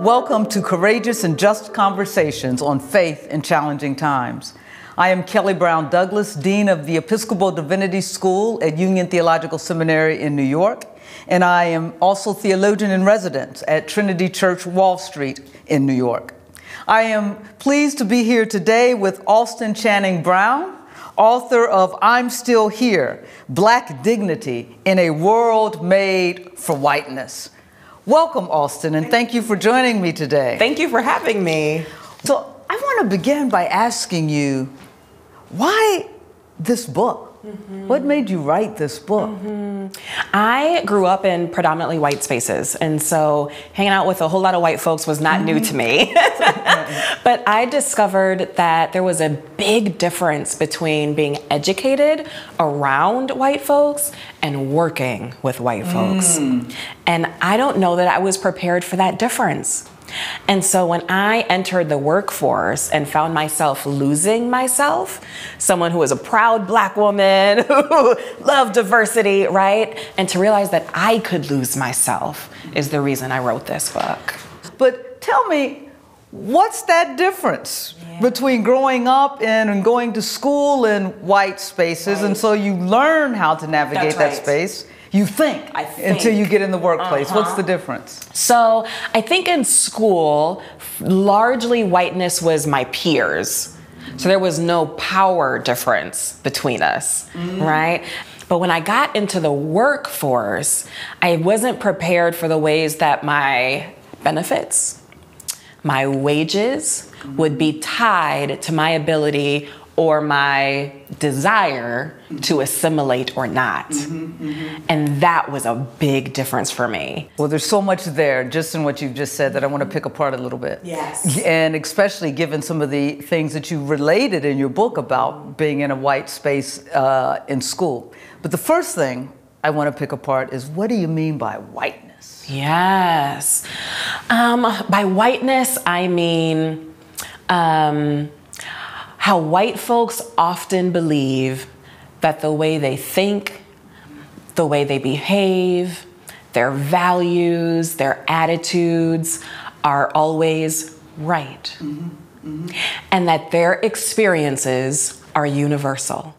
Welcome to Courageous and Just Conversations on Faith in Challenging Times. I am Kelly Brown Douglas, Dean of the Episcopal Divinity School at Union Theological Seminary in New York, and I am also theologian in residence at Trinity Church Wall Street in New York. I am pleased to be here today with Austin Channing Brown, author of I'm Still Here Black Dignity in a World Made for Whiteness. Welcome, Austin, and thank you for joining me today. Thank you for having me. So, I want to begin by asking you why this book? Mm-hmm. What made you write this book? Mm-hmm. I grew up in predominantly white spaces, and so hanging out with a whole lot of white folks was not mm-hmm. new to me. but I discovered that there was a big difference between being educated around white folks and working with white folks. Mm. And I don't know that I was prepared for that difference. And so when I entered the workforce and found myself losing myself, someone who was a proud black woman who loved diversity, right? And to realize that I could lose myself is the reason I wrote this book. But tell me, what's that difference yeah. between growing up in and going to school in white spaces right. and so you learn how to navigate that space you think, think, until you get in the workplace. Uh-huh. What's the difference? So I think in school, largely whiteness was my peers. So there was no power difference between us, mm. right? But when I got into the workforce, I wasn't prepared for the ways that my benefits, my wages would be tied to my ability or my desire to assimilate or not. Mm-hmm, mm-hmm. And that was a big difference for me. Well, there's so much there just in what you've just said that I want to pick apart a little bit. Yes. And especially given some of the things that you related in your book about being in a white space uh, in school. But the first thing I want to pick apart is what do you mean by whiteness? Yes. Um, by whiteness, I mean, um, how white folks often believe that the way they think, the way they behave, their values, their attitudes are always right. Mm-hmm. Mm-hmm. And that their experiences are universal.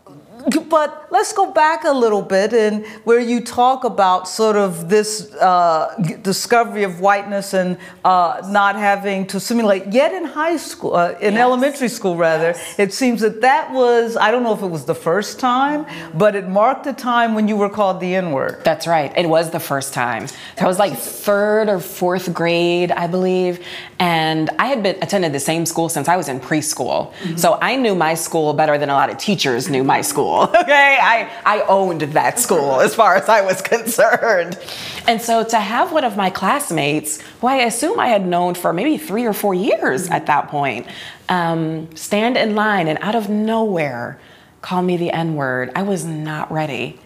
But let's go back a little bit and where you talk about sort of this uh, discovery of whiteness and uh, not having to simulate. Yet in high school, uh, in yes. elementary school rather, yes. it seems that that was, I don't know if it was the first time, but it marked a time when you were called the N word. That's right. It was the first time. I was like third or fourth grade, I believe. And I had been attended the same school since I was in preschool. Mm-hmm. So I knew my school better than a lot of teachers knew my school. okay, I, I owned that school as far as I was concerned. And so to have one of my classmates, who I assume I had known for maybe three or four years at that point, um, stand in line and out of nowhere call me the N word, I was not ready.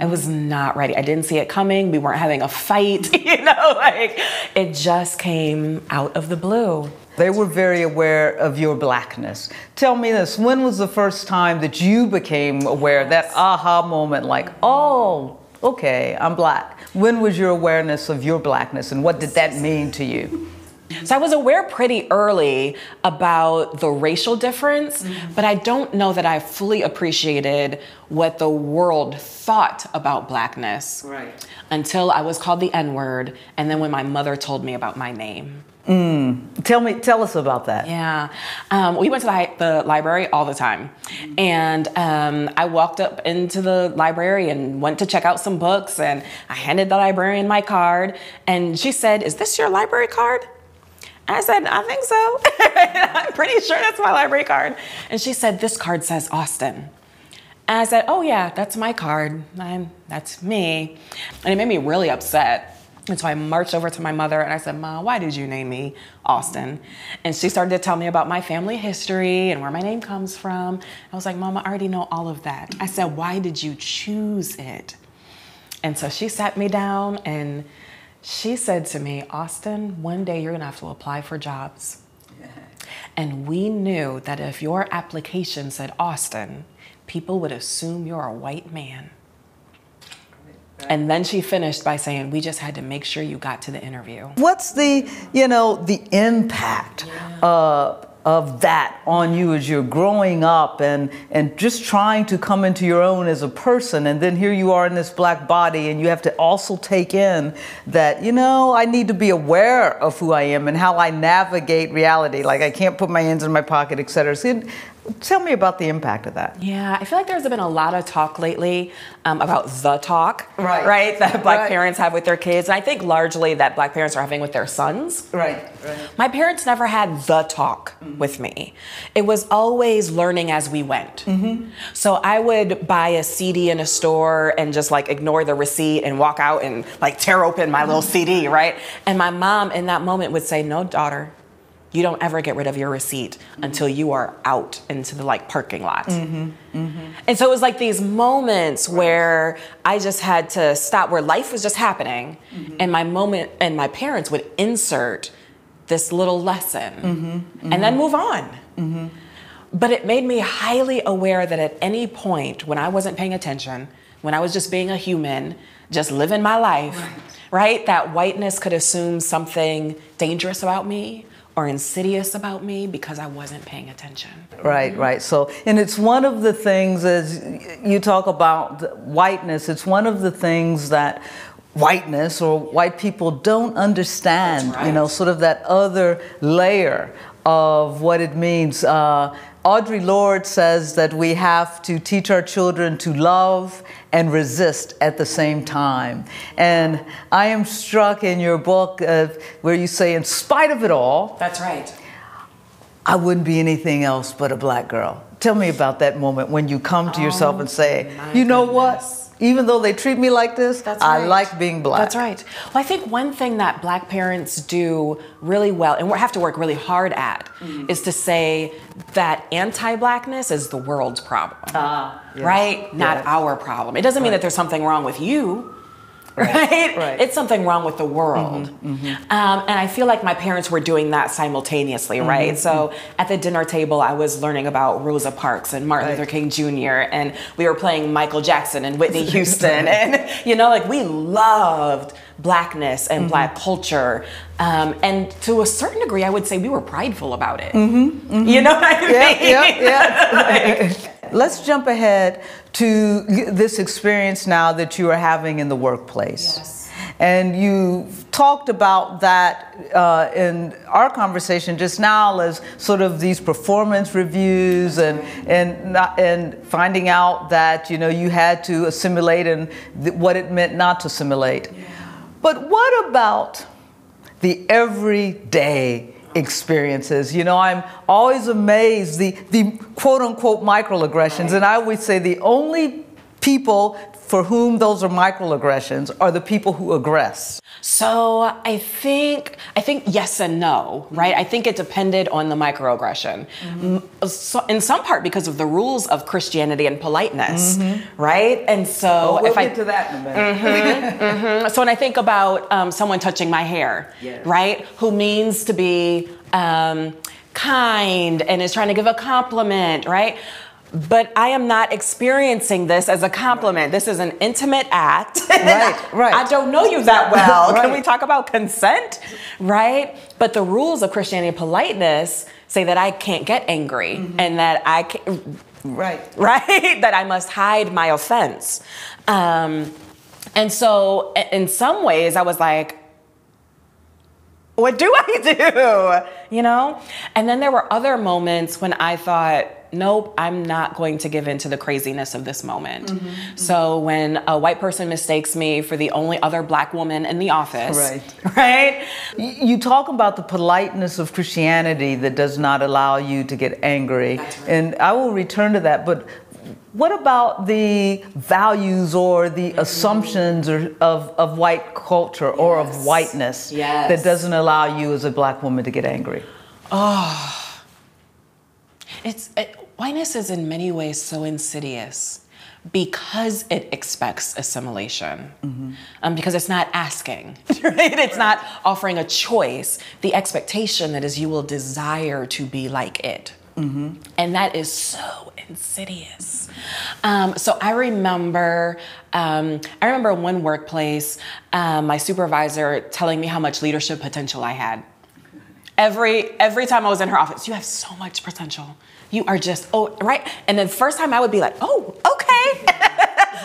I was not ready. I didn't see it coming. We weren't having a fight, you know, like it just came out of the blue. They were very aware of your blackness. Tell me this when was the first time that you became aware, that aha moment, like, oh, okay, I'm black? When was your awareness of your blackness and what did that mean to you? So I was aware pretty early about the racial difference, mm-hmm. but I don't know that I fully appreciated what the world thought about blackness right. until I was called the N word, and then when my mother told me about my name. Mm. Tell me, tell us about that. Yeah, um, we went to the, the, library all the time, and um, I walked up into the library and went to check out some books, and I handed the librarian my card, and she said, "Is this your library card?" I said, I think so. I'm pretty sure that's my library card. And she said, This card says Austin. And I said, Oh, yeah, that's my card. I'm, that's me. And it made me really upset. And so I marched over to my mother and I said, Ma, why did you name me Austin? And she started to tell me about my family history and where my name comes from. I was like, Mama, I already know all of that. I said, Why did you choose it? And so she sat me down and she said to me, Austin, one day you're gonna have to apply for jobs. And we knew that if your application said Austin, people would assume you're a white man. And then she finished by saying, We just had to make sure you got to the interview. What's the, you know, the impact uh, of that on you as you're growing up and, and just trying to come into your own as a person? And then here you are in this black body, and you have to also take in that, you know, I need to be aware of who I am and how I navigate reality. Like I can't put my hands in my pocket, et cetera. So Tell me about the impact of that. Yeah, I feel like there's been a lot of talk lately um, about the talk, right? Right, that Black right. parents have with their kids, and I think largely that Black parents are having with their sons. Right. right. My parents never had the talk mm-hmm. with me. It was always learning as we went. Mm-hmm. So I would buy a CD in a store and just like ignore the receipt and walk out and like tear open my little CD, right? And my mom in that moment would say, "No, daughter." You don't ever get rid of your receipt mm-hmm. until you are out into the like parking lot. Mm-hmm. Mm-hmm. And so it was like these moments where I just had to stop where life was just happening mm-hmm. and my moment and my parents would insert this little lesson mm-hmm. and then move on. Mm-hmm. But it made me highly aware that at any point when I wasn't paying attention, when I was just being a human, just living my life, right, right that whiteness could assume something dangerous about me or insidious about me because I wasn't paying attention. Right, right. So, and it's one of the things as you talk about whiteness, it's one of the things that whiteness or white people don't understand, right. you know, sort of that other layer of what it means. Uh, Audre Lorde says that we have to teach our children to love and resist at the same time. And I am struck in your book uh, where you say, in spite of it all, that's right. I wouldn't be anything else but a black girl. Tell me about that moment when you come to oh, yourself and say, you know goodness. what? Even though they treat me like this, That's I like being black. That's right. Well, I think one thing that black parents do really well, and we have to work really hard at, mm-hmm. is to say that anti blackness is the world's problem. Uh, yes. Right? Not our problem. It doesn't mean that there's something wrong with you right? right? It's something wrong with the world. Mm-hmm, mm-hmm. Um, and I feel like my parents were doing that simultaneously, mm-hmm, right? So mm-hmm. at the dinner table, I was learning about Rosa Parks and Martin right. Luther King Jr., and we were playing Michael Jackson and Whitney Houston. and, you know, like we loved blackness and mm-hmm. black culture. Um, and to a certain degree, I would say we were prideful about it. Mm-hmm, you know what I mean? Yeah, yeah, yeah. Let's jump ahead to this experience now that you are having in the workplace. Yes. And you talked about that uh, in our conversation just now as sort of these performance reviews and and not, and finding out that you know you had to assimilate and what it meant not to assimilate. Yeah. But what about the everyday experiences. You know, I'm always amazed the the quote unquote microaggressions, and I always say the only people for whom those are microaggressions are the people who aggress. So I think I think yes and no, right? I think it depended on the microaggression. Mm-hmm. So, in some part because of the rules of Christianity and politeness, mm-hmm. right? And so oh, we'll if I get to that in a minute. Mm-hmm, mm-hmm. so when I think about um, someone touching my hair, yes. right, who means to be um, kind and is trying to give a compliment, right? But I am not experiencing this as a compliment. This is an intimate act. Right, right. I don't know you that well. right. Can we talk about consent? Right? But the rules of Christianity politeness say that I can't get angry mm-hmm. and that I can't. Right. Right? that I must hide my offense. Um, and so in some ways I was like, what do I do? You know? And then there were other moments when I thought, nope, I'm not going to give in to the craziness of this moment. Mm-hmm, mm-hmm. So when a white person mistakes me for the only other black woman in the office, right? Right? You talk about the politeness of Christianity that does not allow you to get angry, right. and I will return to that. But what about the values or the mm-hmm. assumptions or, of, of white culture yes. or of whiteness yes. that doesn't allow you as a black woman to get angry? Oh. It's it, whiteness is in many ways so insidious because it expects assimilation. Mm-hmm. Um, because it's not asking, right? It's not offering a choice. The expectation that is you will desire to be like it. And that is so insidious. Um, so I remember, um, I remember one workplace, um, my supervisor telling me how much leadership potential I had. Every every time I was in her office, you have so much potential. You are just oh right. And the first time I would be like, oh okay.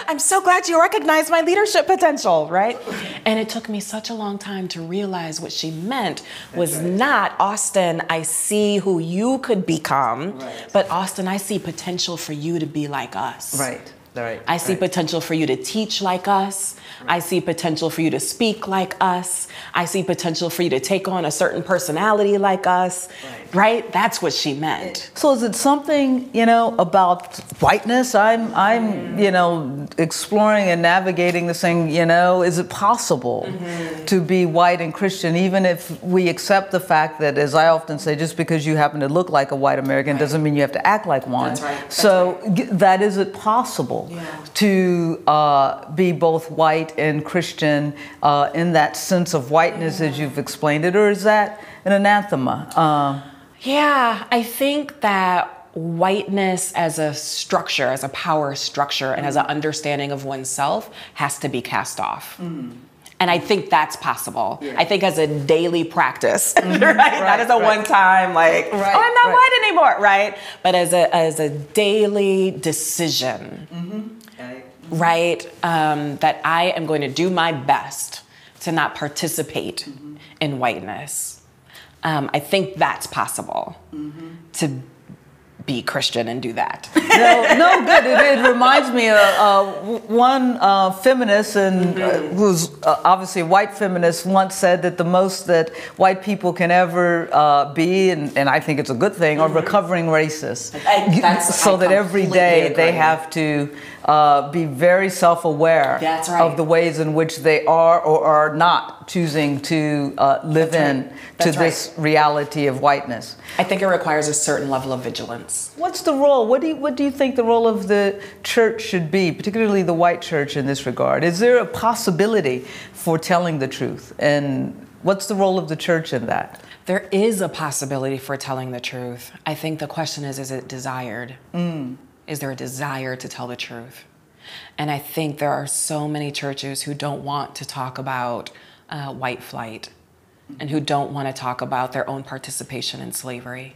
I'm so glad you recognize my leadership potential, right? And it took me such a long time to realize what she meant was not Austin, I see who you could become, Right. but Austin, I see potential for you to be like us. Right. Right. I see right. potential for you to teach like us. I see potential for you to speak like us. I see potential for you to take on a certain personality like us. Right. Right? That's what she meant. So is it something you know about whiteness? I'm I'm you know exploring and navigating this thing. You know, is it possible Mm-hmm. to be white and Christian, even if we accept the fact that, as I often say, just because you happen to look like a white American doesn't mean you have to act like one. That's right. That's so g- that is it possible Yeah. to uh, be both white and Christian uh, in that sense of whiteness as you've explained it, or is that an anathema? Uh, Yeah, I think that whiteness as a structure, as a power structure, and as an understanding of oneself has to be cast off. And I think that's possible. I think as a daily practice, right? Not as a right. one time, like, Right, oh, I'm not right. white anymore, right? But as a, as a daily decision, right? Um, that I am going to do my best to not participate in whiteness. Um, I think that's possible to be Christian and do that. no, no, good. It, it reminds me of uh, one uh, feminist, and uh, who's uh, obviously a white feminist, once said that the most that white people can ever uh, be, and, and I think it's a good thing, are recovering racists. I- so that every day they have to uh, be very self-aware right. of the ways in which they are or are not choosing to uh, live That's in right. to right. this reality of whiteness. I think it requires a certain level of vigilance. What's the role? What do you, what do you think the role of the church should be, particularly the white church in this regard? Is there a possibility for telling the truth? And what's the role of the church in that? There is a possibility for telling the truth. I think the question is is it desired? Is there a desire to tell the truth? And I think there are so many churches who don't want to talk about uh, white flight and who don't want to talk about their own participation in slavery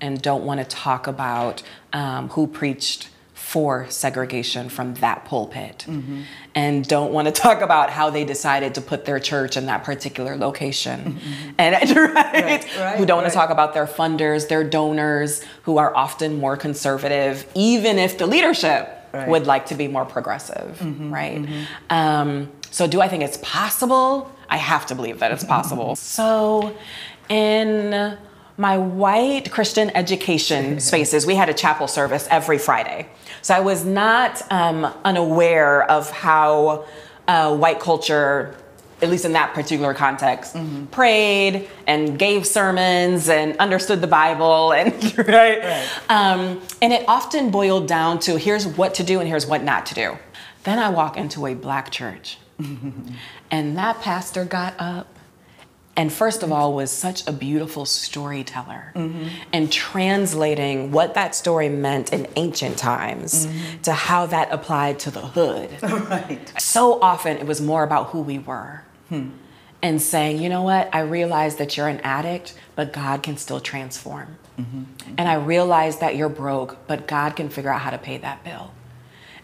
and don't want to talk about um, who preached for segregation from that pulpit. Mm-hmm. And don't want to talk about how they decided to put their church in that particular location. Mm-hmm. And right, right, who don't want to talk about their funders their donors who are often more conservative even if the leadership Right. would like to be more progressive mm-hmm, right? Um, so do i think it's possible? I have to believe that it's possible. So in my white Christian education spaces, we had a chapel service every Friday. So I was not um, unaware of how uh, white culture, at least in that particular context, prayed and gave sermons and understood the Bible and right. Right. Um, and it often boiled down to here's what to do and here's what not to do. Then I walk into a black church, and that pastor got up and first of all was such a beautiful storyteller mm-hmm. and translating what that story meant in ancient times mm-hmm. to how that applied to the hood. Right. so often it was more about who we were hmm. and saying you know what? I realize that you're an addict but god can still transform. Mm-hmm. And i realize that you're broke but god can figure out how to pay that bill.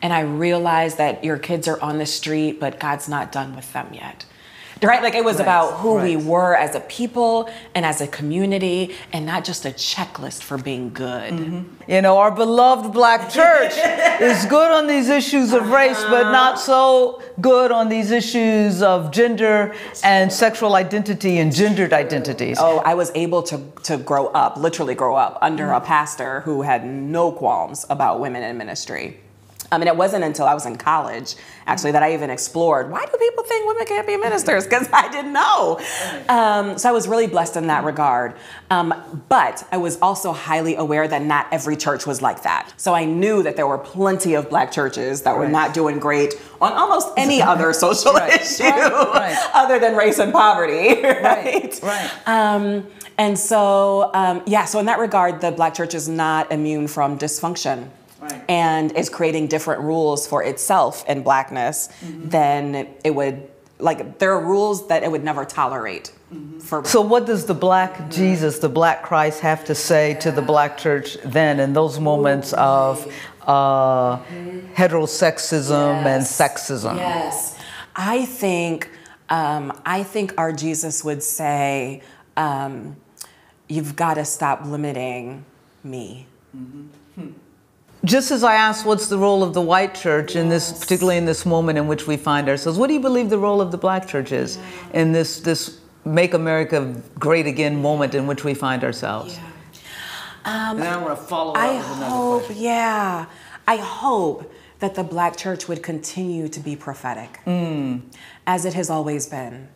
And i realize that your kids are on the street but god's not done with them yet right? Like it was Right, about who we were as a people and as a community and not just a checklist for being good. Mm-hmm. You know, our beloved black church is good on these issues of race, but uh-huh. not so good on these issues of gender and sexual identity and gendered identities. Oh, I was able to, to grow up, literally grow up, under mm-hmm. a pastor who had no qualms about women in ministry. I mean, it wasn't until I was in college, actually, that I even explored why do people think women can't be ministers? Because I didn't know. Um, so I was really blessed in that regard. Um, but I was also highly aware that not every church was like that. So I knew that there were plenty of black churches that were Right. not doing great on almost any other social Right. issue Right. Right. other than race and poverty, right? right. Um, and so, um, yeah, so in that regard, the black church is not immune from dysfunction. Right. And is creating different rules for itself in blackness Mm-hmm. than it would, like, there are rules that it would never tolerate Mm-hmm. for. So, what does the black Jesus, the black Christ, have to say to the black church then in those moments of uh, heterosexism and sexism? Yes. I think, um, I think our Jesus would say, um, you've got to stop limiting me. Just as I asked, what's the role of the white church in this, particularly in this moment in which we find ourselves? What do you believe the role of the black church is in this this Make America Great Again moment in which we find ourselves? Yeah. and I want to follow I hope, yeah, I hope that the black church would continue to be prophetic, as it has always been.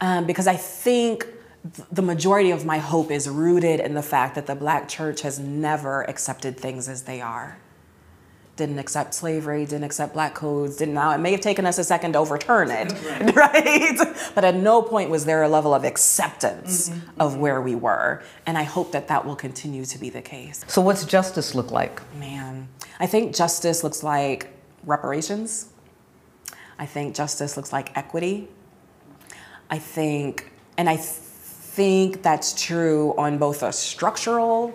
Um, because I think th- the majority of my hope is rooted in the fact that the black church has never accepted things as they are. Didn't accept slavery, didn't accept black codes, didn't now. It may have taken us a second to overturn it, right? But at no point was there a level of acceptance mm-hmm. Mm-hmm. of where we were. And I hope that that will continue to be the case. So, what's justice look like? Man, I think justice looks like reparations. I think justice looks like equity. I think, and I think that's true on both a structural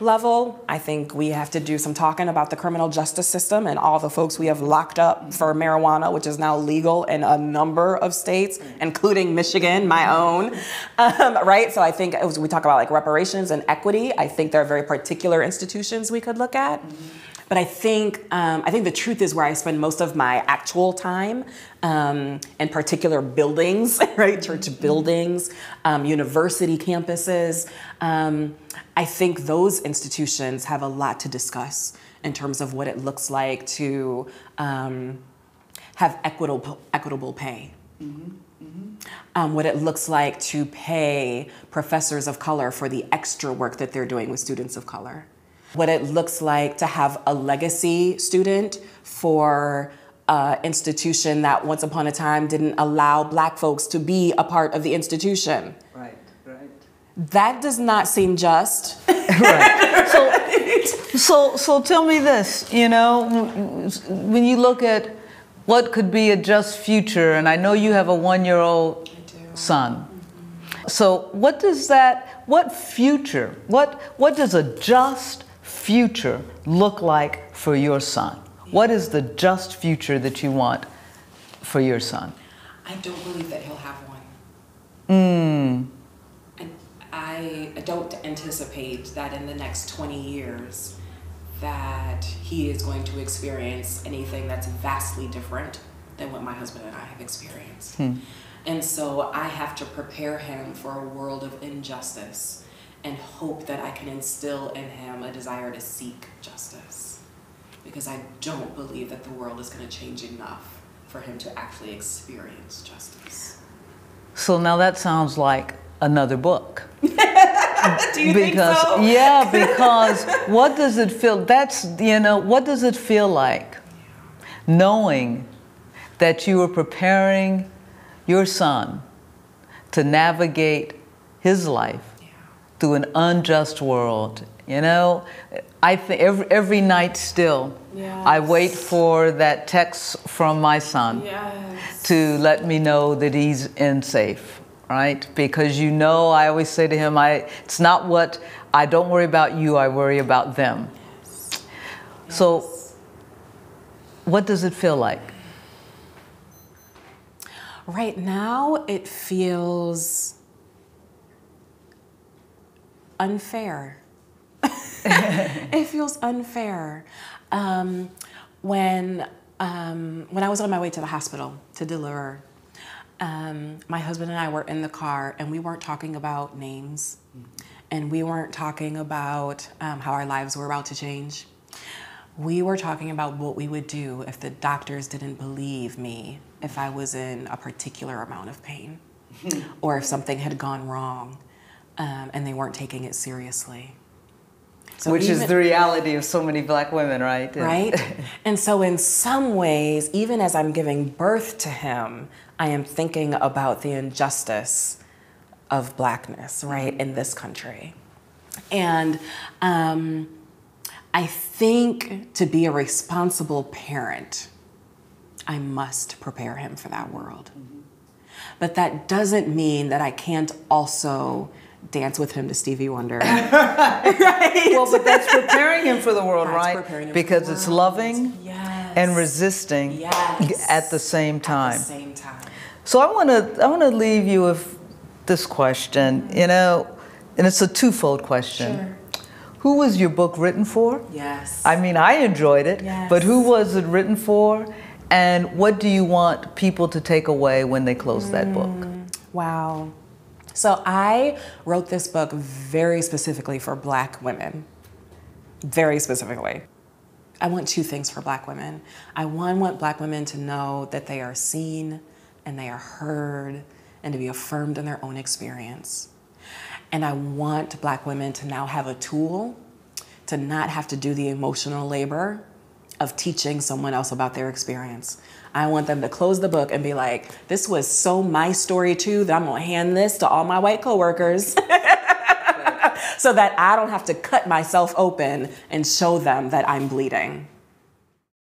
level. I think we have to do some talking about the criminal justice system and all the folks we have locked up for marijuana, which is now legal in a number of states, including Michigan, my own. Um, right? So I think as we talk about like reparations and equity, I think there are very particular institutions we could look at. But I think um, I think the truth is where I spend most of my actual time, um, in particular buildings, right, church buildings, um, university campuses. Um, I think those institutions have a lot to discuss in terms of what it looks like to um, have equitable equitable pay. Um, what it looks like to pay professors of color for the extra work that they're doing with students of color. What it looks like to have a legacy student for an institution that once upon a time didn't allow black folks to be a part of the institution. Right, right. That does not seem just. right. So, so, so tell me this. You know, when you look at what could be a just future, and I know you have a one-year-old son. So, what does that? What future? What what does a just future look like for your son? What is the just future that you want for your son? I don't believe that he'll have one. Mm. And I don't anticipate that in the next 20 years that he is going to experience anything that's vastly different than what my husband and I have experienced. And so I have to prepare him for a world of injustice and hope that I can instill in him a desire to seek justice. Because I don't believe that the world is going to change enough for him to actually experience justice. So now that sounds like another book. Do you because yeah because what does it feel that's you know what does it feel like knowing that you are preparing your son to navigate his life through an unjust world you know i think every, every night still i wait for that text from my son Yes. to let me know that he's in safe, right? Because you know, I always say to him, I it's not what I don't worry about you, I worry about them. So what does it feel like? Right now, it feels unfair. it feels unfair. Um, when um, when I was on my way to the hospital to deliver, um, my husband and I were in the car, and we weren't talking about names, and we weren't talking about um, how our lives were about to change. we were talking about what we would do if the doctors didn't believe me if I was in a particular amount of pain or if something had gone wrong um, and they weren't taking it seriously. So Which even, is the reality of so many black women, right? Right. and so, in some ways, even as I'm giving birth to him, I am thinking about the injustice of blackness, right, in this country. And um, I think to be a responsible parent, I must prepare him for that world. But that doesn't mean that I can't also dance with him to Stevie Wonder. right. Well, but that's preparing him for the world, that's right? Because it's loving yes. and resisting yes. at the same time. At the same time. So I want to I want to leave you with this question. You know, and it's a twofold question. Sure. Who was your book written for? Yes. I mean, I enjoyed it, yes. but who was it written for? And what do you want people to take away when they close mm, that book? Mm, wow. So I wrote this book very specifically for black women. Very specifically. I want two things for black women. I one want black women to know that they are seen and they are heard and to be affirmed in their own experience. And I want black women to now have a tool to not have to do the emotional labor of teaching someone else about their experience. I want them to close the book and be like, this was so my story too that I'm gonna hand this to all my white coworkers so that I don't have to cut myself open and show them that I'm bleeding.